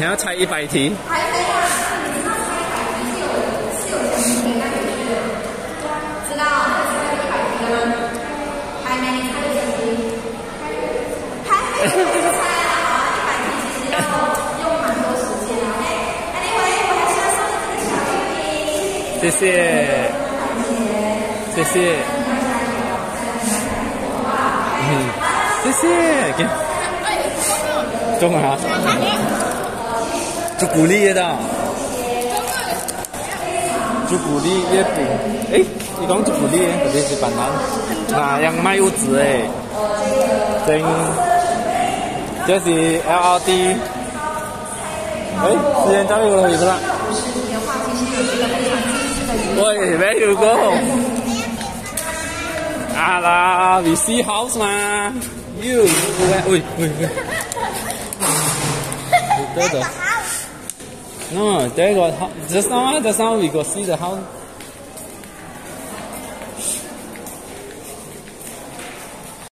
还要猜一百题。还没啊！知道一百题是有是有的，知道？还没，还。没开始啊！一百题其实要用蛮多时间，我还是要送个小。谢谢。谢谢。谢谢。嗯，谢谢，给。中奖。朱古力的，朱古力月饼，诶，你讲朱古力，嗰啲是板蓝，嗱，yang 卖柚子诶，正，这是 LRT，诶，时间交俾我去不啦？喂，where you go？啊啦，we see house 嘛？You，喂喂喂，得的。 No, there got just now, just now we go see the house.